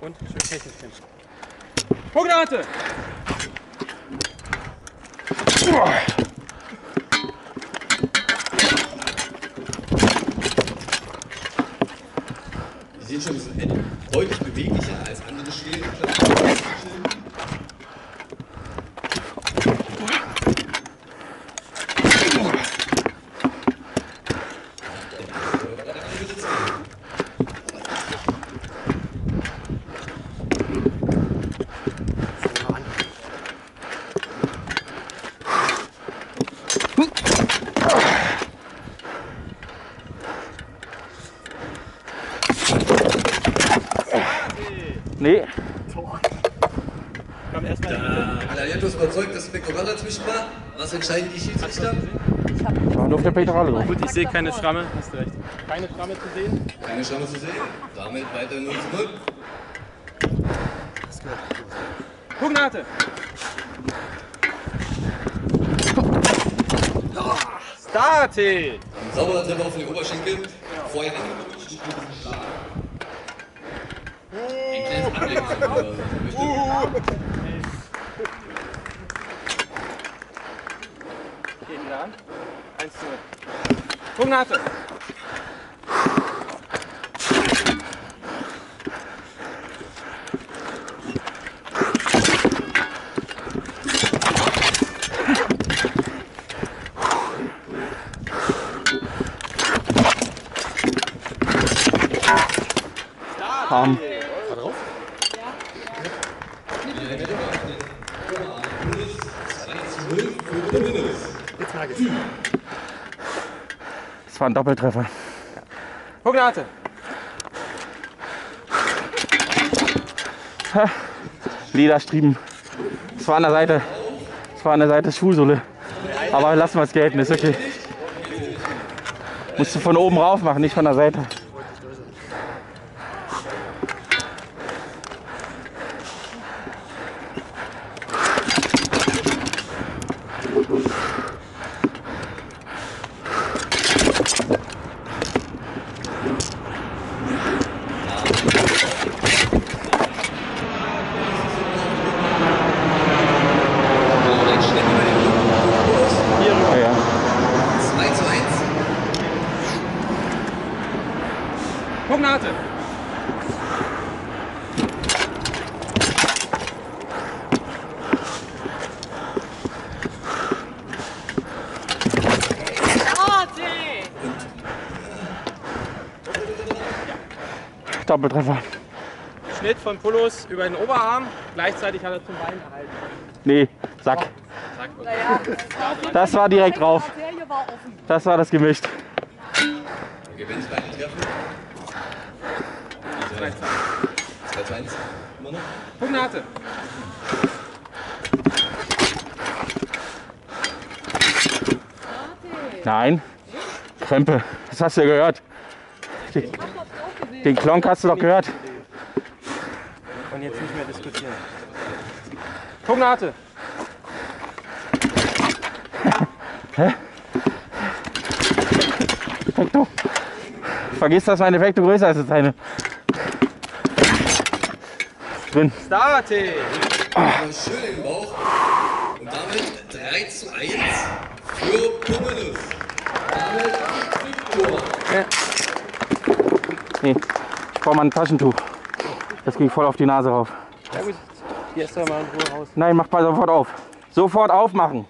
Und schön technisch kämpfen. Punktarte! Die sind schon ein bisschen deutlich beweglicher als andere Schwere. Nee, Komm erstmal Mitte. Alariato ist überzeugt, dass Pectoral dazwischen war. Was entscheiden die Schiedsrichter? war nur auf der Pektorale drauf. Gut, ich sehe keine Schramme, hast du recht. Keine Schramme zu sehen. Keine Chance zu sehen. Damit weiter 0 zu 0. Punktarte! Starte! Ein sauberer Treffer auf den Oberschenkel. Vorher. Ein kleines man so möchte. Geht wieder an. 1 zu 0. Punktarte! Arm. Das war ein Doppeltreffer. Punktarte! Lederstriemen. Das war an der Seite. Das war an der Seite Schuhsohle. Aber lassen wir es gelten, ist okay. Musst du von oben rauf machen, nicht von der Seite. Ein Schnitt über den Rücken. Ja, ja. 2 zu 1. Punktarte! Doppeltreffer. Schnitt von Pulos über den Oberarm. Gleichzeitig hat er zum Bein erhalten. Nee, Sack. Zack. Das war direkt drauf. Das war das gemischt. Okay, wenn beide treffen. 2 zu 1. Immer noch. Punktarte! Nein. Krempe. Das hast du ja gehört. Den, den Klonk hast du doch gehört. Und jetzt nicht mehr diskutieren. Punktarte! Perfekto. Vergiss, dass meine Effekte größer ist als deine. Drin. Starte! Aber schön im Bauch. Und damit 3 zu 1 für Pummelus. Damit Victor. Nee, ich brauche mal ein Taschentuch. Das ging voll auf die Nase rauf. Ja gut, hier ist doch mal in Ruhe raus. Nein, mach mal sofort auf. Sofort aufmachen.